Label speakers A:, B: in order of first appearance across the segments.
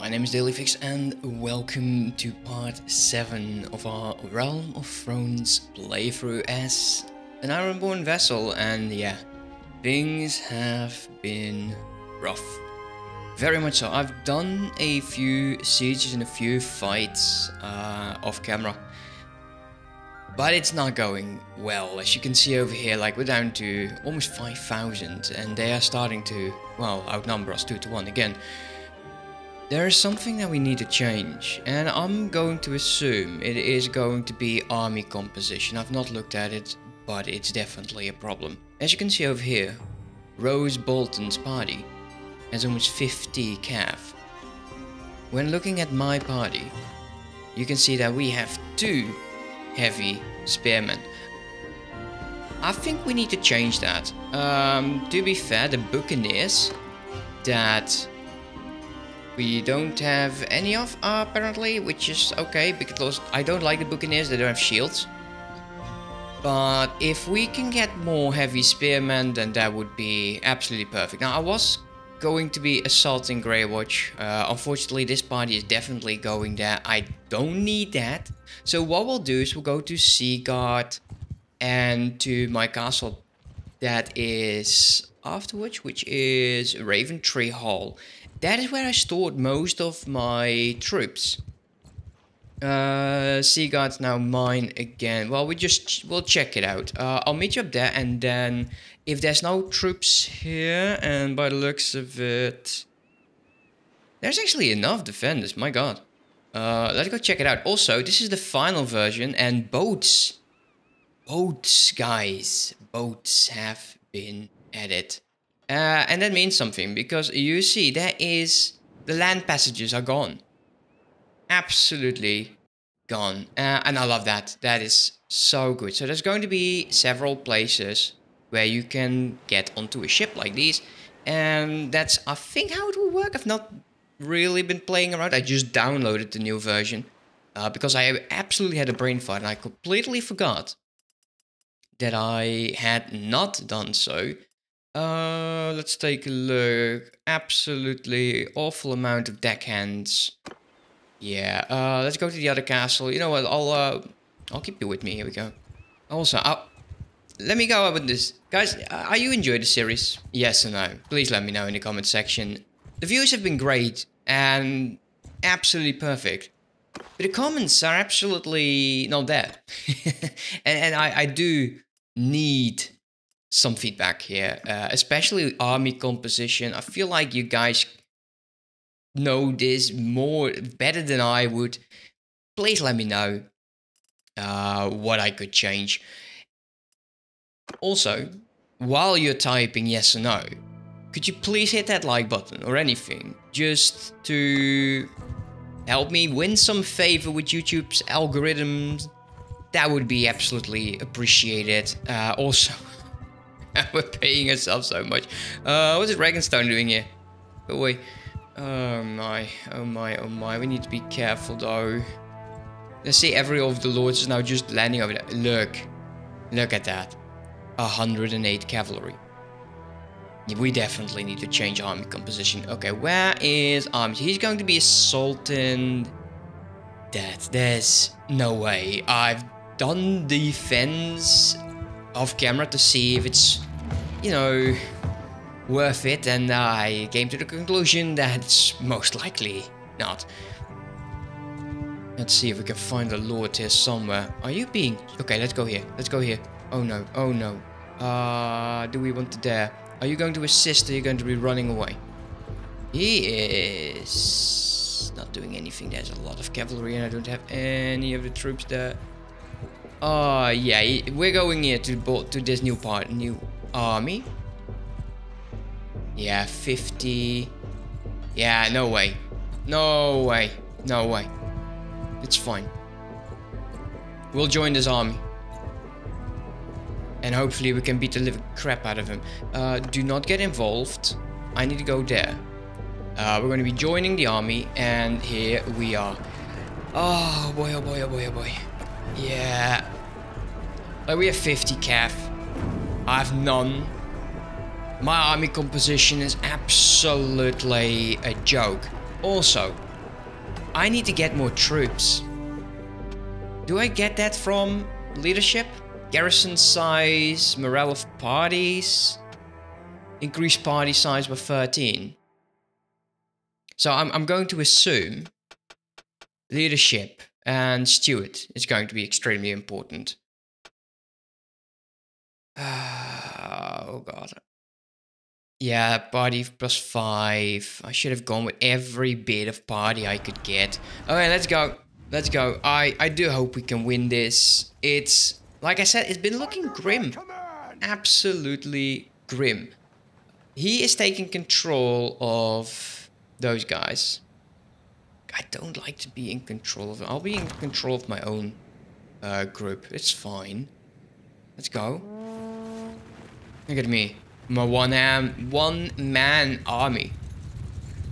A: My name is Dailyfix and welcome to part 7 of our Realm of Thrones playthrough as an Ironborn vessel and yeah, things have been rough. Very much so. I've done a few sieges and a few fights uh, off camera. But it's not going well. As you can see over here, like we're down to almost 5,000 and they are starting to, well, outnumber us 2 to 1 again. There is something that we need to change, and I'm going to assume it is going to be army composition. I've not looked at it, but it's definitely a problem. As you can see over here, Roose Bolton's party has almost 50 cav. When looking at my party, you can see that we have two heavy spearmen. I think we need to change that. Um, to be fair, the Buccaneers that we don't have any of, uh, apparently, which is okay, because I don't like the Buccaneers, they don't have shields. But if we can get more heavy spearmen, then that would be absolutely perfect. Now, I was going to be assaulting Greywatch. Uh, unfortunately, this party is definitely going there. I don't need that. So what we'll do is we'll go to Seaguard and to my castle that is afterwards, which is Raven Tree Hall. That is where I stored most of my troops. Uh, Seaguard's now mine again. Well, we just, we'll check it out. Uh, I'll meet you up there and then if there's no troops here, and by the looks of it, there's actually enough defenders, my god. Uh, let's go check it out. Also, this is the final version and boats. Boats, guys. Boats have been added. Uh, and that means something because you see there is the land passages are gone. Absolutely gone. Uh, and I love that. That is so good. So there's going to be several places where you can get onto a ship like these. And that's, I think, how it will work. I've not really been playing around. I just downloaded the new version uh, because I absolutely had a brain fart and I completely forgot that I had not done so. Uh, let's take a look. Absolutely awful amount of deckhands. Yeah, uh, let's go to the other castle. You know what, I'll, uh, I'll keep you with me. Here we go. Also, I'll, let me go up with this. Guys, are you enjoying the series? Yes or no? Please let me know in the comment section. The views have been great and absolutely perfect. But the comments are absolutely not there. and, and I, I do need some feedback here, uh, especially army composition. I feel like you guys know this more better than I would. Please let me know uh, what I could change. Also, while you're typing yes or no, could you please hit that like button or anything just to help me win some favor with YouTube's algorithms? That would be absolutely appreciated. Uh, also, we're paying ourselves so much. Uh, what's it Regenstone doing here? Go away. Oh my, oh my, oh my. We need to be careful though. Let's see, every of the lords is now just landing over there. Look, look at that. 108 cavalry. We definitely need to change army composition. Okay, where is army? He's going to be a sultan. That there's no way. I've done the fence off camera to see if it's, you know, worth it, and I came to the conclusion that it's most likely not. Let's see if we can find a lord here somewhere. Are you being... Okay, let's go here. Let's go here. Oh no, oh no. Uh, do we want to dare? Are you going to assist or are you going to be running away? He is not doing anything. There's a lot of cavalry and I don't have any of the troops there. Uh, yeah, we're going here to to this new part, new army. Yeah, 50. Yeah, no way. No way. No way. It's fine. We'll join this army and hopefully we can beat the living crap out of him. Uh, do not get involved. I need to go there. Uh, we're going to be joining the army, and here we are. Oh boy, oh boy, oh boy, oh boy. Yeah. Like we have 50 cav. I have none. My army composition is absolutely a joke. Also, I need to get more troops. Do I get that from leadership? Garrison size, morale of parties, increase party size by 13. So I'm, I'm going to assume leadership and steward is going to be extremely important. oh god. Yeah, party plus five. I should have gone with every bit of party I could get. Okay, let's go. Let's go. I, I do hope we can win this. It's, like I said, it's been looking grim. Absolutely grim. He is taking control of those guys. I don't like to be in control of them. I'll be in control of my own uh, group. It's fine. Let's go. Look at me. My one, um, one man army.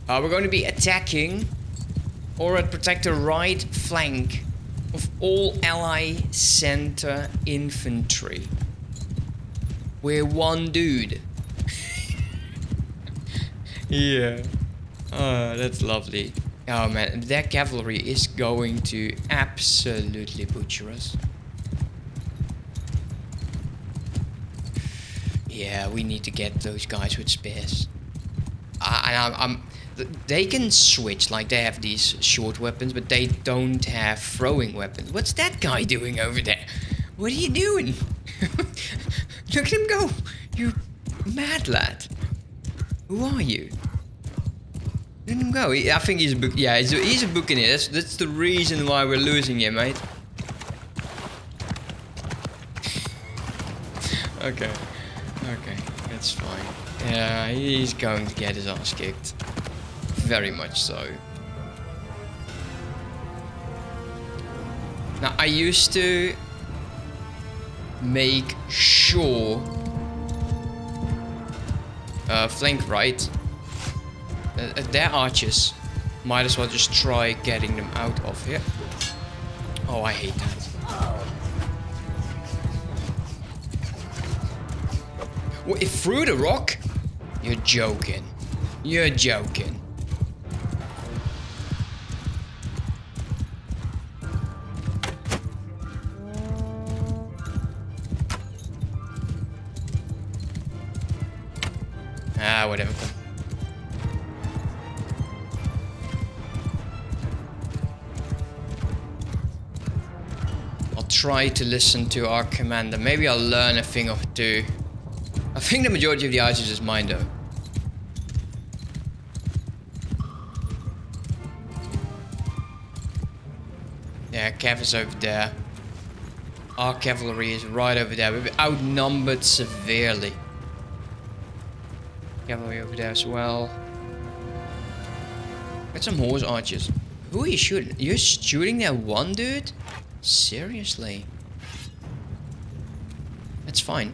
A: Uh, we're going to be attacking or protect the right flank of all ally center infantry. We're one dude. yeah. Oh, that's lovely. Oh man, that cavalry is going to absolutely butcher us. Yeah, we need to get those guys with spears. And I'm, I'm they can switch, like they have these short weapons, but they don't have throwing weapons. What's that guy doing over there? What are you doing? Look at him go! You mad lad! Who are you? Let him go. He, I think he's a book. Yeah, he's a, he's a buccaneer. That's that's the reason why we're losing him, mate. okay, okay, that's fine. Yeah, he's going to get his ass kicked. Very much so. Now, I used to make sure uh, flank right. Uh, uh, their archers. Might as well just try getting them out of here. Oh, I hate that. What, it threw the rock? You're joking. You're joking. Try to listen to our commander. Maybe I'll learn a thing or two. I think the majority of the archers is mine though. Yeah, Cav is over there. Our cavalry is right over there. We're outnumbered severely. Cavalry over there as well. Got some horse archers. Who are you shooting? You're shooting that one dude? Seriously? That's fine.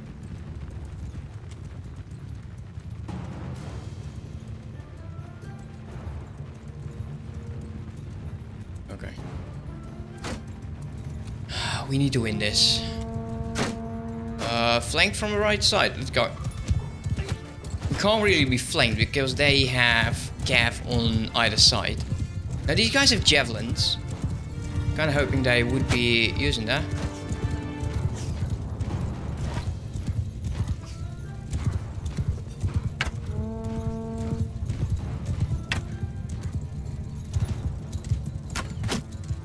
A: Okay. We need to win this. Uh, flank from the right side. Let's go We can't really be flanked because they have Cav on either side. Now these guys have javelins. Kind of hoping they would be using that.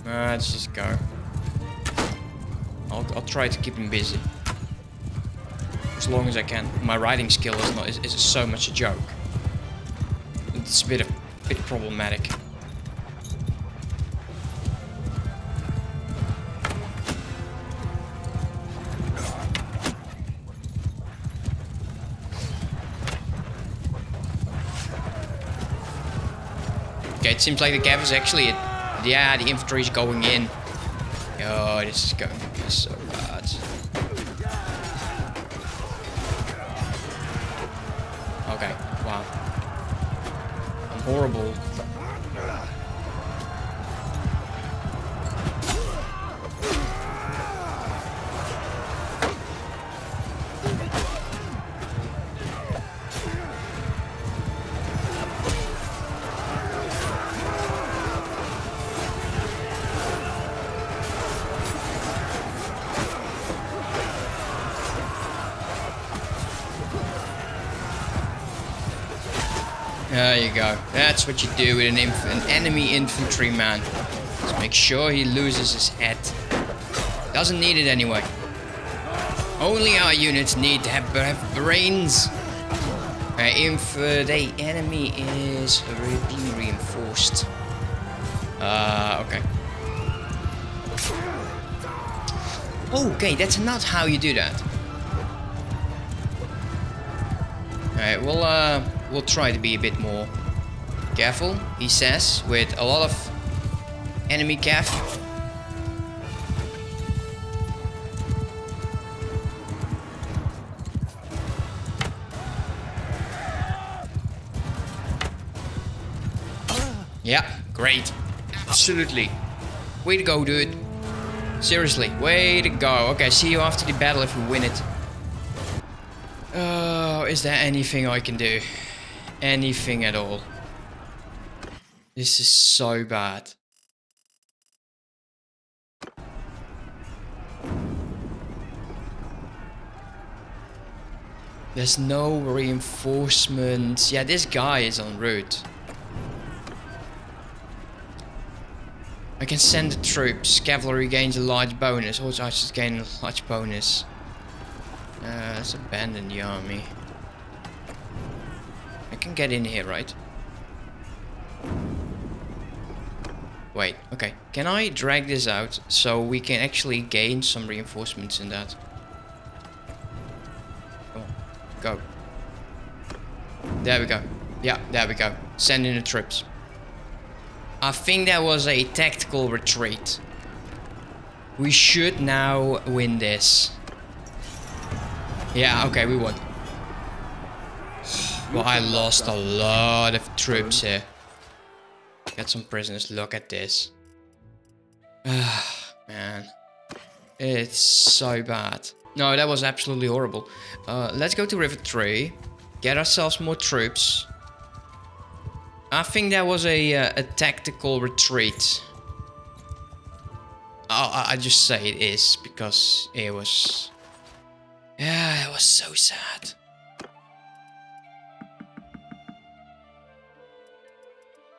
A: Let's just go. I'll, I'll try to keep him busy as long as I can. My riding skill is not is, is so much a joke. It's a bit of bit problematic. It seems like the gap is actually, yeah, the infantry is going in. Oh, this is going so That's what you do with an, inf an enemy infantryman. Just make sure he loses his head. Doesn't need it anyway. Only our units need to have, have brains. Uh, uh, the enemy is being reinforced. Uh, okay. Okay, that's not how you do that. Alright, we'll, uh, we'll try to be a bit more careful, he says, with a lot of enemy cav. Yeah, great. Absolutely. Way to go, dude. Seriously, way to go. Okay, see you after the battle if we win it. Oh, is there anything I can do? Anything at all? This is so bad. There's no reinforcements. Yeah, this guy is en route. I can send the troops. Cavalry gains a large bonus. Horse archers gain a large bonus. Uh, let's abandon the army. I can get in here, right? Wait, okay. Can I drag this out so we can actually gain some reinforcements in that? Come on, go. There we go. Yeah, there we go. Send in the troops. I think that was a tactical retreat. We should now win this. Yeah, okay, we won. Well, I lost a lot of troops here. Got some prisoners. Look at this. Man. It's so bad. No, that was absolutely horrible. Uh, let's go to Raventree. Get ourselves more troops. I think that was a, uh, a tactical retreat. Oh, I just say it is because it was... Yeah, it was so sad.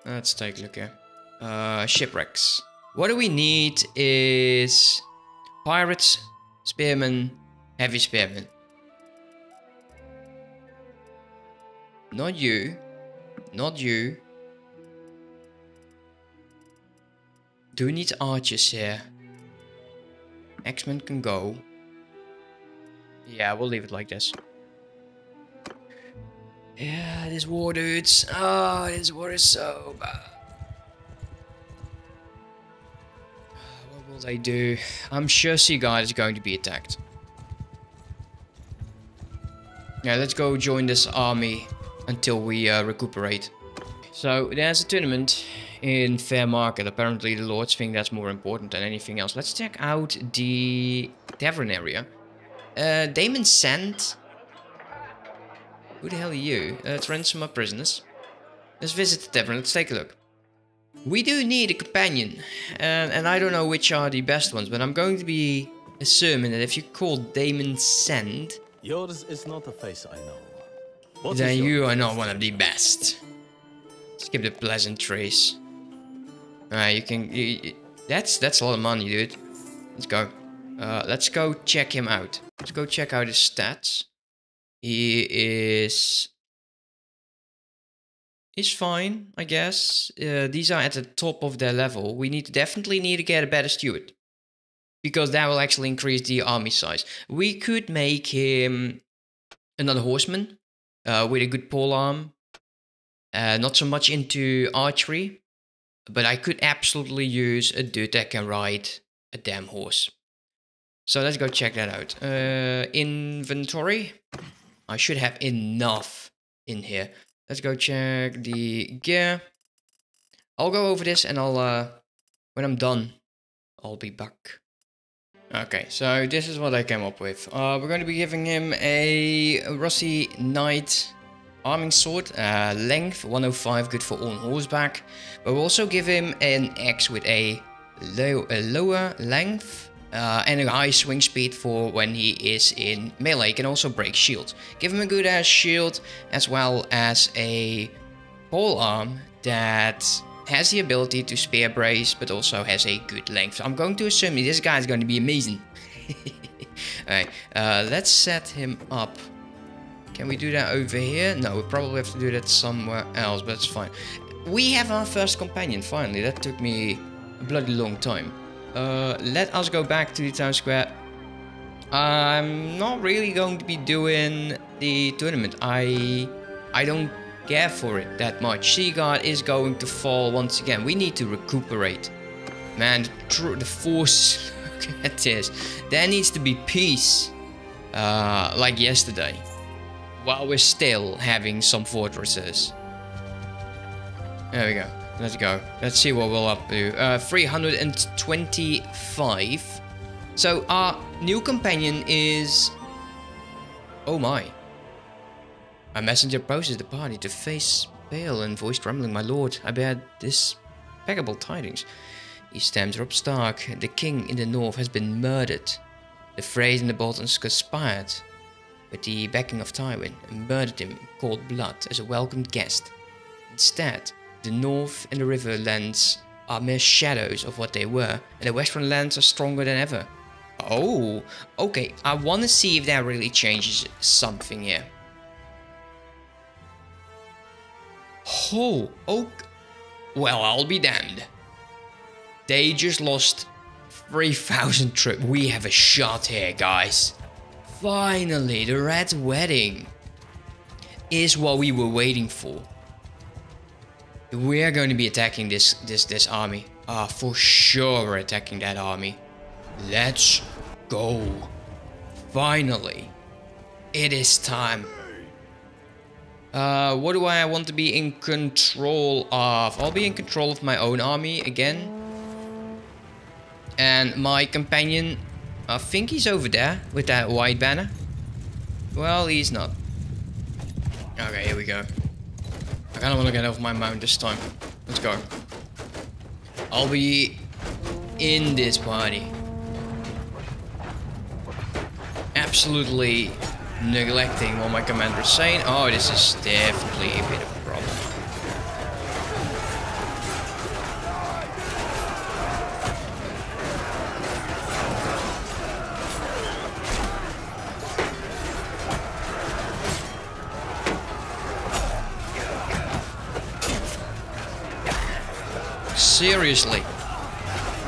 A: Let's take a look here. Uh, shipwrecks. What do we need is pirates, spearmen, heavy spearmen. Not you. Not you. Do we need archers here? Axemen can go. Yeah, we'll leave it like this. Yeah, this war, dudes. Oh, this war is so bad. What will they do? I'm sure Seaguard is going to be attacked. Yeah, let's go join this army until we uh, recuperate. So there's a tournament in Fairmarket. Apparently the lords think that's more important than anything else. Let's check out the tavern area. Uh, Daemon Sand. Who the hell are you? Uh, let's ransom our prisoners. Let's visit the tavern. Let's take a look. We do need a companion. Uh, and I don't know which are the best ones, but I'm going to be assuming that if you call Daemon Sand...
B: Yours is not a face I know.
A: What then you are not one of the best. Skip the pleasantries. Alright, you can... You, that's that's a lot of money, dude. Let's go. Uh, let's go check him out. Let's go check out his stats. He is... He's fine, I guess. Uh, these are at the top of their level. We need definitely need to get a better steward. Because that will actually increase the army size. We could make him another horseman uh, with a good pole arm. Uh, not so much into archery, but I could absolutely use a dude that can ride a damn horse. So let's go check that out. Uh, inventory. I should have enough in here. Let's go check the gear. I'll go over this and I'll, uh, when I'm done, I'll be back. Okay, so this is what I came up with. Uh, we're going to be giving him a Rusty Knight arming sword, uh, length 105, good for on horseback. But we'll also give him an axe with a, low, a lower length uh, and a high swing speed for when he is in melee. He can also break shields. Give him a good ass shield as well as a pole arm that has the ability to spear brace, but also has a good length. So I'm going to assume this guy is going to be amazing. Alright, uh, let's set him up. Can we do that over here? No, we probably have to do that somewhere else, but it's fine. We have our first companion, finally. That took me a bloody long time. Uh, let us go back to the town square. I'm not really going to be doing the tournament. I I don't care for it that much. Seaguard is going to fall once again. We need to recuperate. Man, the force, look at this. There needs to be peace. Uh, like yesterday. While we're still having some fortresses. There we go. Let's go. Let's see what we'll up to. Uh, 325. So our new companion is... Oh my. A messenger approaches the party to face pale and voice trembling. My lord, I bear this impeccable tidings. He stands Robb Stark. The king in the north has been murdered. The Freys and the Boltons conspired with the backing of Tywin and murdered him in cold blood as a welcome guest. Instead, the north and the riverlands are mere shadows of what they were, and the western lands are stronger than ever. Oh, okay, I want to see if that really changes something here. Oh, oh, well, I'll be damned. They just lost 3,000 troops. We have a shot here, guys. Finally, the Red Wedding is what we were waiting for. We are going to be attacking this this this army. Ah, uh, for sure we're attacking that army. Let's go. Finally. It is time. Uh, what do I want to be in control of? I'll be in control of my own army again. And my companion, I think he's over there with that white banner. Well, he's not. Okay, here we go. I kind of want to get off my mount this time. Let's go. I'll be in this party. Absolutely neglecting what my commander is saying. Oh, this is definitely a bit of Seriously.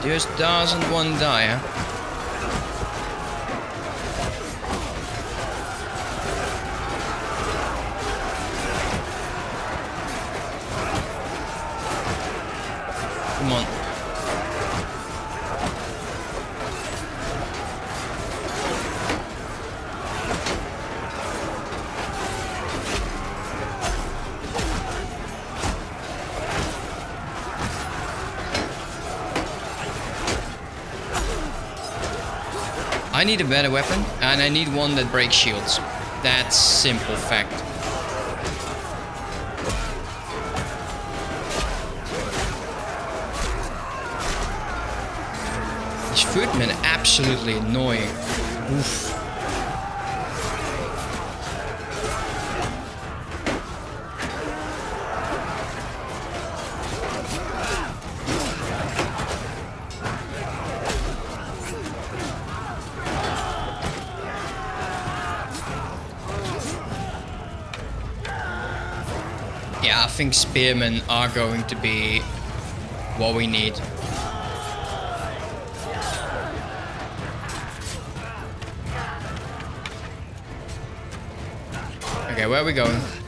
A: Just doesn't one die, huh? Come on. I need a better weapon, and I need one that breaks shields. That's simple fact. These footmen absolutely annoying. Oof. Spearmen are going to be what we need. Okay, where are we going?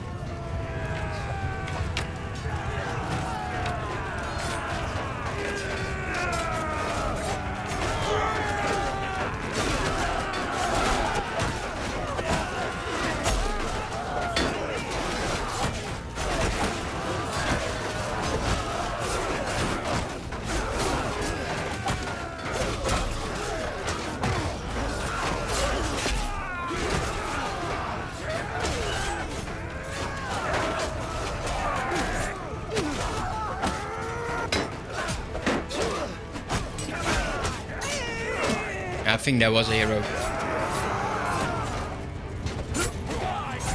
A: That was a hero.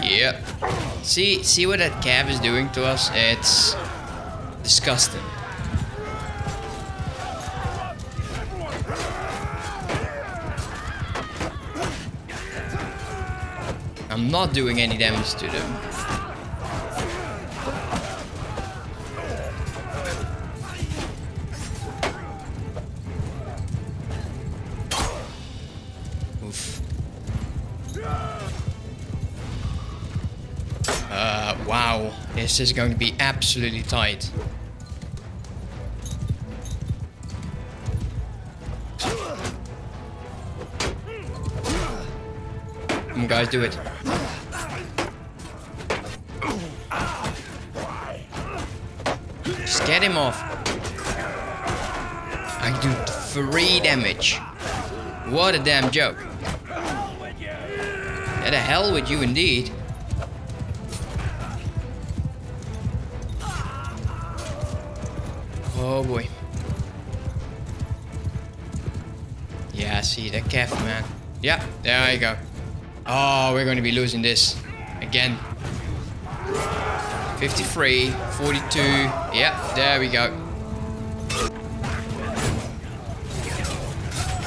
A: Yep. See, see what that cav is doing to us? It's disgusting. I'm not doing any damage to them. Uh, wow. This is going to be absolutely tight. Come on, guys, do it. Just get him off. I do three damage. What a damn joke. Yeah, the hell with you indeed. Oh boy. Yeah, see the calf man. Yeah, there you go. Oh, we're going to be losing this again. 53, 42. Yeah, there we go.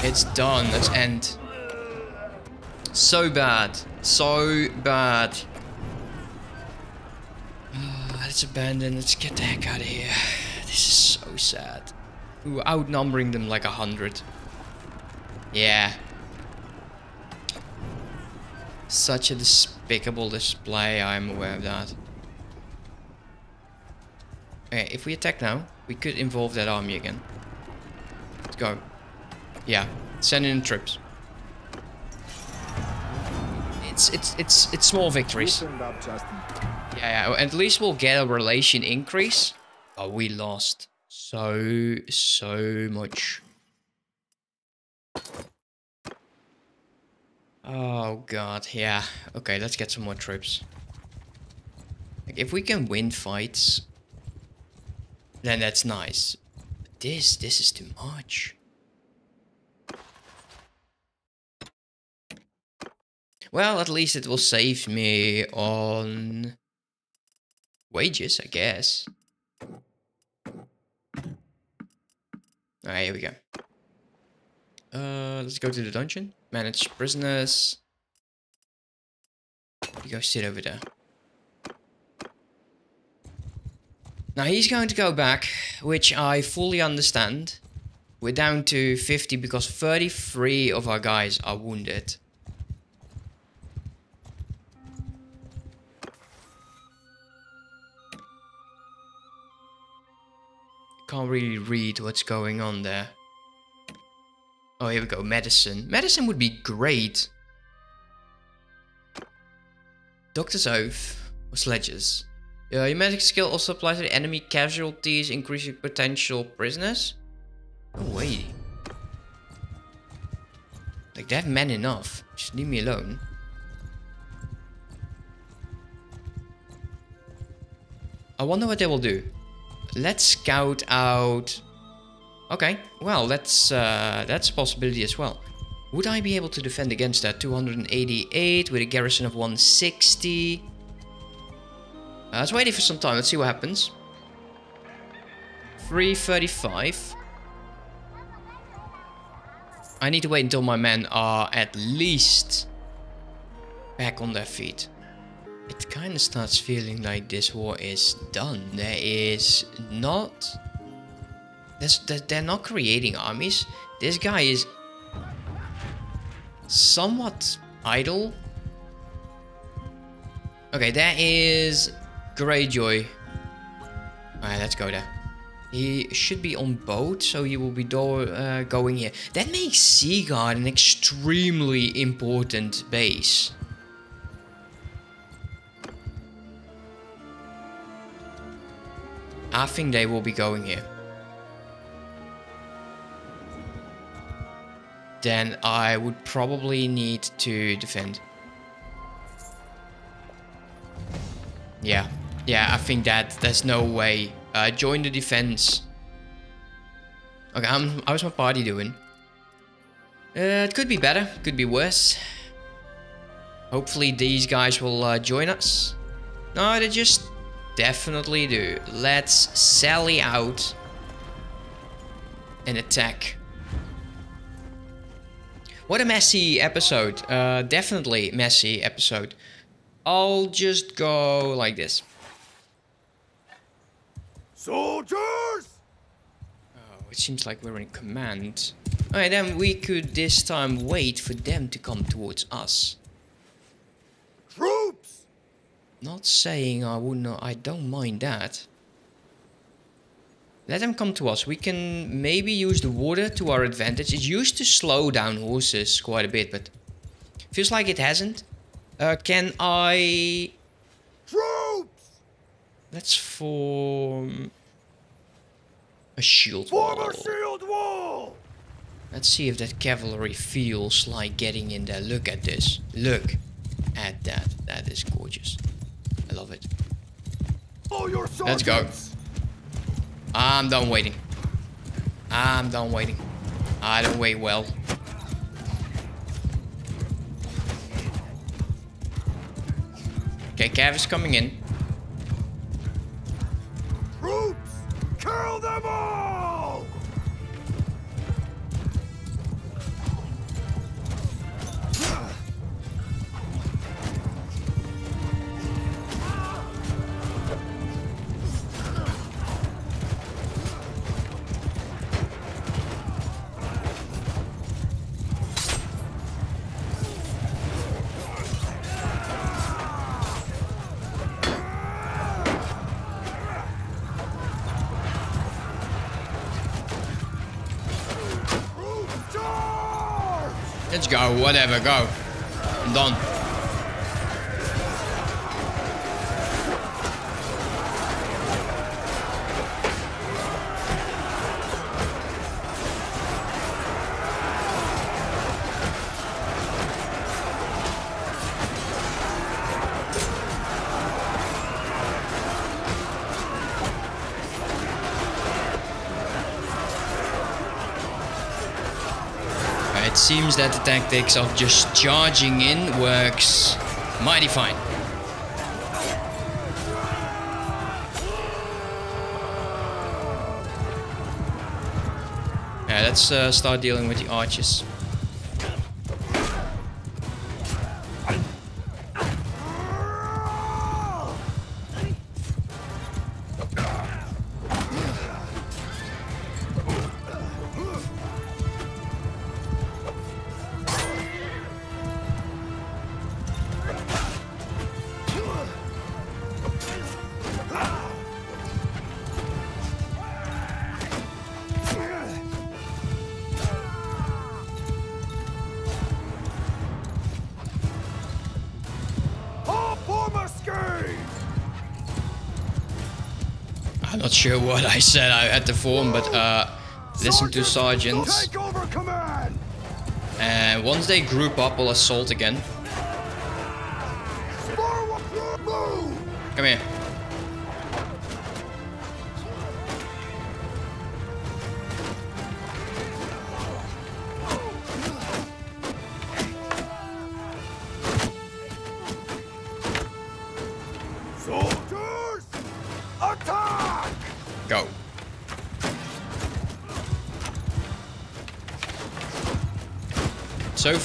A: It's done. Let's end. So bad. So bad. Ah, let's abandon. Let's get the heck out of here. This is so sad. Were outnumbering them like a hundred. Yeah. Such a despicable display, I'm aware of that. Okay, if we attack now, we could involve that army again. Let's go. Yeah, send in troops. It's it's it's it's small victories. Yeah, yeah, at least we'll get a relation increase. Oh, we lost so, so much. Oh, God, yeah. Okay, let's get some more troops. Like, if we can win fights, then that's nice. But this, this is too much. Well, at least it will save me on wages, I guess. Alright, here we go. Uh, let's go to the dungeon. Manage prisoners. You go sit over there. Now he's going to go back, which I fully understand. We're down to 50 because 33 of our guys are wounded. Can't really read what's going on there. Oh, here we go. Medicine. Medicine would be great. Doctor's Oath or Sledges. Uh, your medic skill also applies to enemy casualties, increasing potential prisoners. No way. Like, they have men enough. Just leave me alone. I wonder what they will do. Let's scout out... Okay, well, that's, uh, that's a possibility as well. Would I be able to defend against that? 288 with a garrison of 160. Uh, let's wait for some time. Let's see what happens. 335. I need to wait until my men are at least back on their feet. It kind of starts feeling like this war is done. There is not... There's, they're not creating armies. This guy is somewhat idle. Okay, that is Greyjoy. Alright, let's go there. He should be on boat, so he will be uh, going here. That makes Seaguard an extremely important base. I think they will be going here. Then I would probably need to defend. Yeah. Yeah, I think that there's no way. Uh, join the defense. Okay, I'm, how's my party doing? Uh, it could be better, could be worse. Hopefully these guys will uh, join us. No, they're just definitely do. Let's sally out and attack. What a messy episode. Uh, definitely messy episode. I'll just go like this.
C: Soldiers!
A: Oh, it seems like we're in command. Alright, then we could this time wait for them to come towards us.
C: Troops!
A: Not saying I would not, I don't mind that. Let them come to us. We can maybe use the water to our advantage. It used to slow down horses quite a bit, but feels like it hasn't. Uh, can I...
C: Troops!
A: Let's form... A shield
C: Form
A: wall.
C: a shield wall!
A: Let's see if that cavalry feels like getting in there. Look at this. Look at that. That is gorgeous. I love it. Let's go. I'm done waiting. I'm done waiting. I don't wait well. Okay, Cav is coming in.
C: Troops! Kill them all!
A: Let's go, whatever, go. I'm done. Seems that the tactics of just charging in works mighty fine. Yeah, let's uh, start dealing with the archers. I'm not sure what I said I had to form, but uh, listen to sergeants.
C: Take over command!
A: And once they group up, we'll assault again. Come here.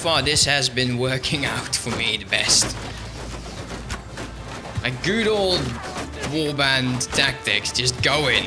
A: Far, this has been working out for me the best. A good old warband tactics, just go in.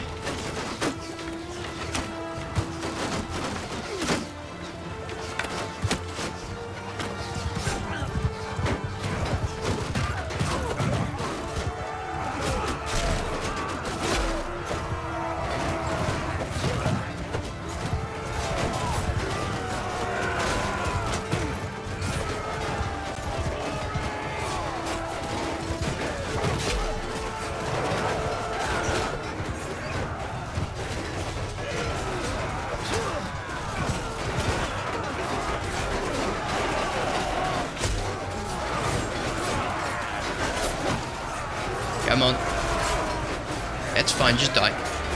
A: on, just die.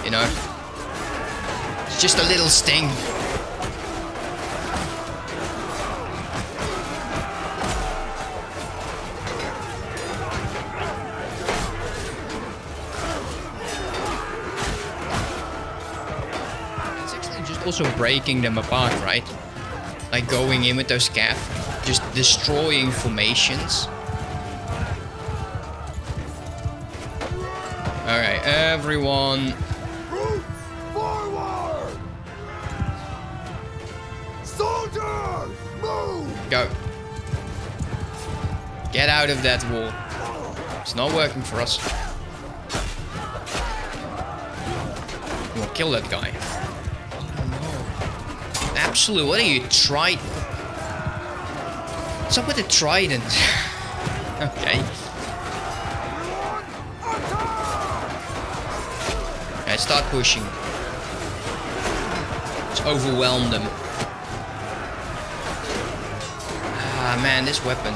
A: You know? It's just a little sting. It's actually just also breaking them apart, right? Like going in with those cap, just destroying formations. Everyone.
C: Move!
A: Go. Get out of that wall. It's not working for us. We'll kill that guy. Absolute, what are you, trident? What's up with the trident? okay. Yeah, start pushing. Let's overwhelm them. Ah, man, this weapon.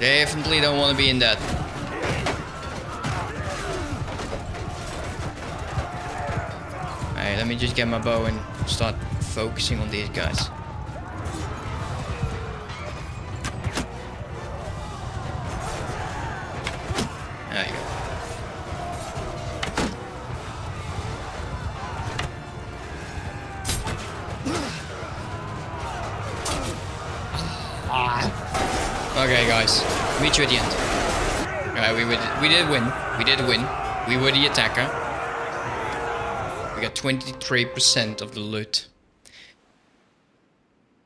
A: Definitely don't want to be in that. Alright, let me just get my bow and start focusing on these guys. You at the end. Alright, we, would- we did win. We did win. We were the attacker. We got 23% of the loot.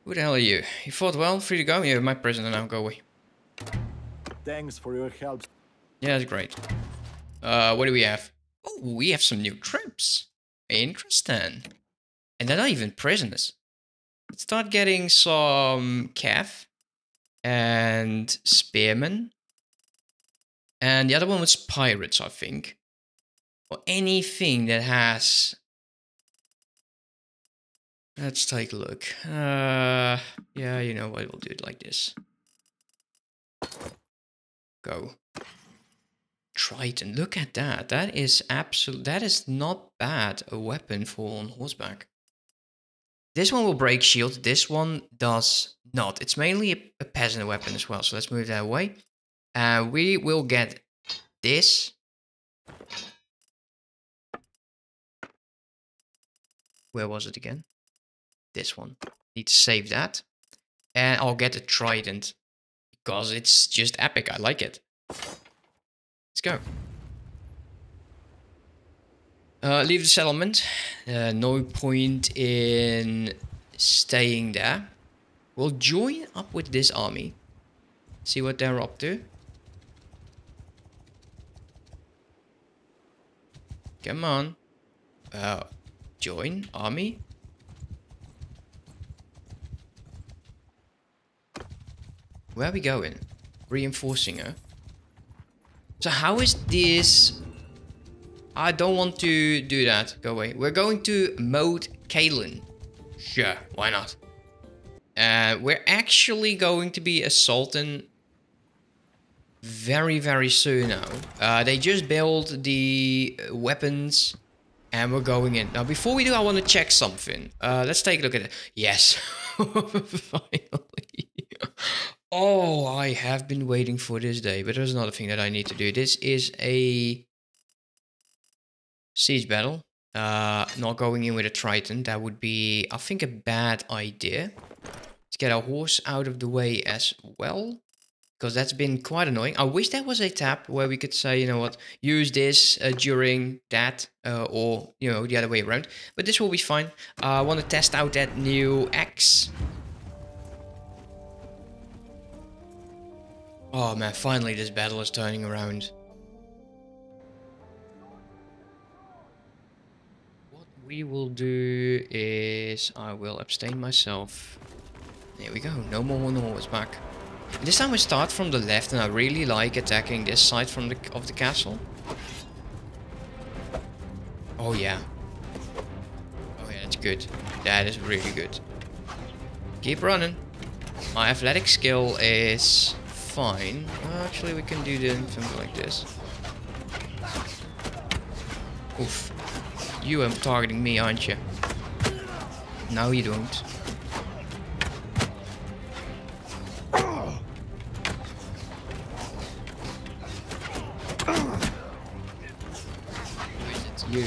A: Who the hell are you? You fought well? Free to go? Yeah, my prisoner now. Go away.
B: Thanks for your help.
A: Yeah, that's great. Uh, what do we have? Oh, we have some new troops. Interesting. And they're not even prisoners. Let's start getting some cav and spearmen. And the other one was pirates, I think. Or anything that has... Let's take a look. Uh, yeah, you know what, we'll do it like this. Go. Triton. Look at that. That is absolute. That is not bad. A weapon for on horseback. This one will break shield. This one does not. It's mainly a, a peasant weapon as well. So let's move that away. Uh, we will get this. Where was it again? This one. Need to save that. And I'll get a trident. Because it's just epic. I like it. Let's go. Uh, leave the settlement. Uh, no point in staying there. We'll join up with this army. See what they're up to. Come on. Uh, join army. Where are we going? Reinforcing her. So how is this... I don't want to do that. Go away. We're going to Moat Cailin. Sure, why not? Uh, we're actually going to be assaulting very, very soon now. Uh, they just built the weapons and we're going in. Now, before we do, I want to check something. Uh, let's take a look at it. Yes. Finally. Oh, I have been waiting for this day, but there's another thing that I need to do. This is a siege battle. Uh, not going in with a Triton. That would be, I think, a bad idea. Let's get our horse out of the way as well. Because that's been quite annoying. I wish there was a tab where we could say, you know what, use this uh, during that uh, or, you know, the other way around. But this will be fine. Uh, I want to test out that new axe. Oh man, finally this battle is turning around. We will do is I will abstain myself. There we go, no more on the horseback. This time we start from the left and I really like attacking this side from the of the castle. Oh yeah. Oh yeah, that's good. That is really good. Keep running. My athletic skill is fine. Actually, we can do the something like this. Oof. You are targeting me, aren't you? No, you don't. You.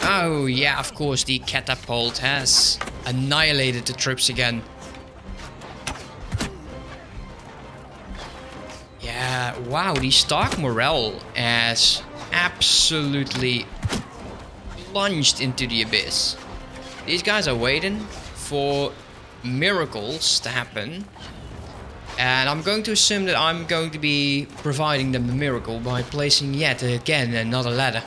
A: Oh, yeah, of course, the catapult has annihilated the troops again. Wow, the Stark morale has absolutely plunged into the abyss. These guys are waiting for miracles to happen. And I'm going to assume that I'm going to be providing them the miracle by placing yet again another ladder.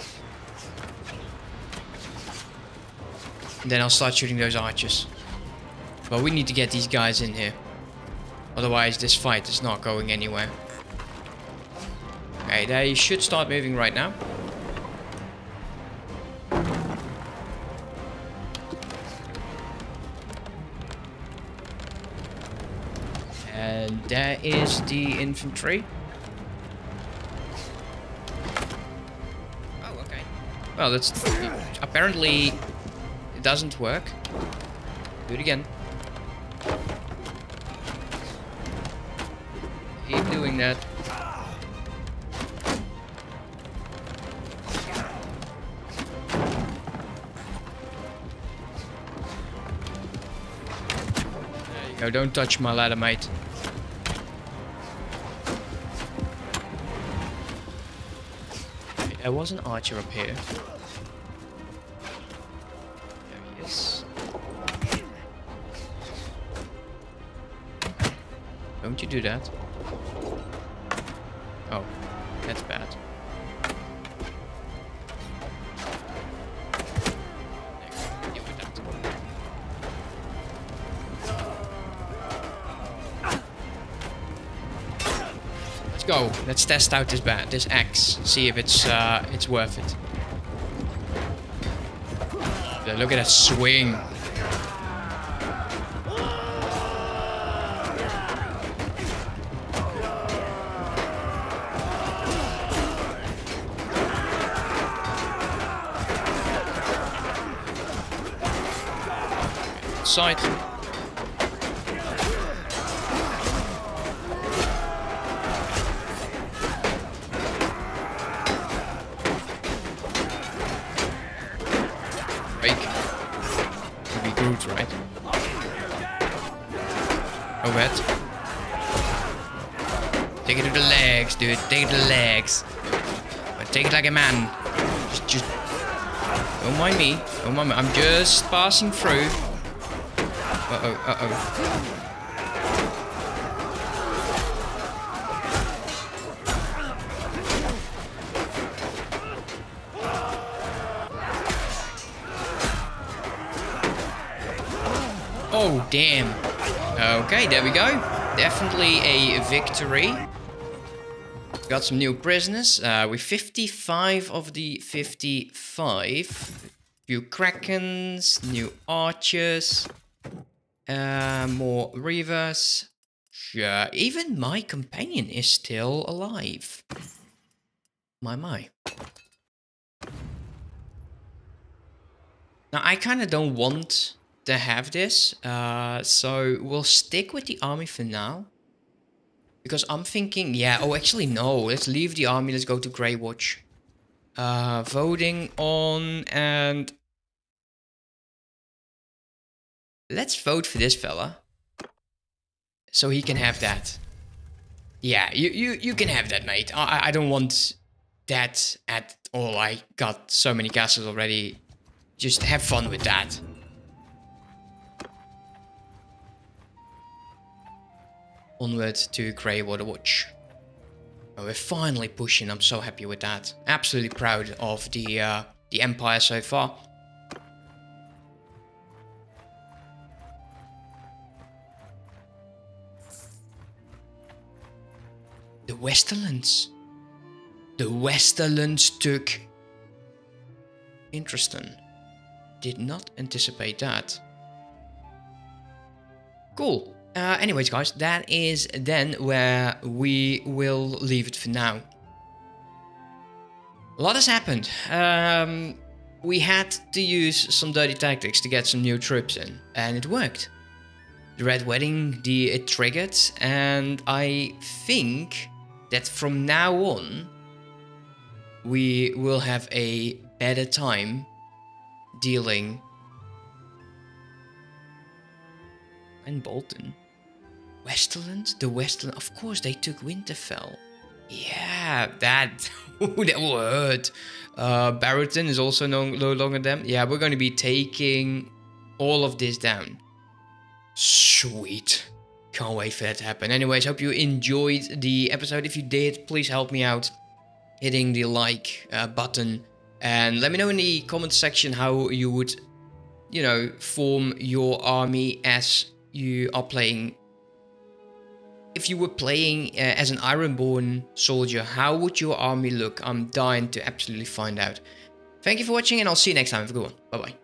A: Then I'll start shooting those archers. But we need to get these guys in here. Otherwise this fight is not going anywhere. Okay, they should start moving right now. And there is the infantry. Oh, okay. Well, that's apparently it doesn't work. Do it again. Keep doing that. Go, don't touch my ladder, mate. There was an archer up here. There he is. Don't you do that. Let's test out this bat, this axe. See if it's uh, it's worth it. Look at that swing. Side. Take the legs. But take it like a man. Just, just. Don't mind me. Don't mind me. I'm just passing through. Uh oh. Uh oh. Oh, damn. Okay, there we go. Definitely a victory. Got some new prisoners. Uh, with 55 of the 55. New Krakens, new archers. Uh, more Reavers. Sure, even my companion is still alive. My, my. Now, I kind of don't want to have this, uh, so we'll stick with the army for now. Because I'm thinking, yeah, oh, actually, no, let's leave the army, let's go to Grey Watch. Uh, voting on, and... Let's vote for this fella. So he can have that. Yeah, you, you, you can have that, mate. I, I don't want that at all. I got so many castles already. Just have fun with that. Onward to Greywater Watch. We're finally pushing. I'm so happy with that. Absolutely proud of the uh, the Empire so far. The Westerlands. The Westerlands took. Interesting. Did not anticipate that. Cool. Uh, anyways, guys, that is then where we will leave it for now. A lot has happened. Um, we had to use some dirty tactics to get some new troops in, and it worked. The Red Wedding, the it triggered, and I think that from now on, we will have a better time dealing. And Bolton. Westerland? The Westerland. Of course, they took Winterfell. Yeah, that, that will hurt. Uh, Barrington is also no, no longer them. Yeah, we're going to be taking all of this down. Sweet. Can't wait for that to happen. Anyways, hope you enjoyed the episode. If you did, please help me out hitting the like uh, button and let me know in the comment section how you would, you know, form your army as you are playing. If you were playing uh, as an Ironborn soldier, how would your army look? I'm dying to absolutely find out. Thank you for watching and I'll see you next time. Have a good one. Bye bye.